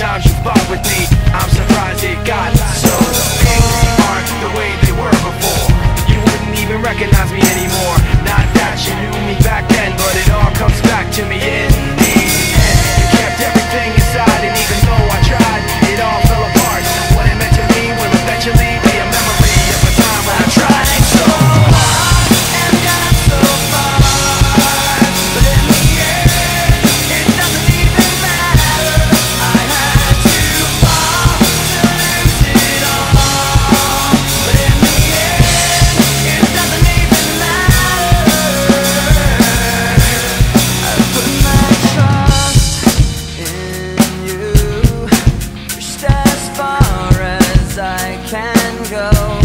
Sometimes down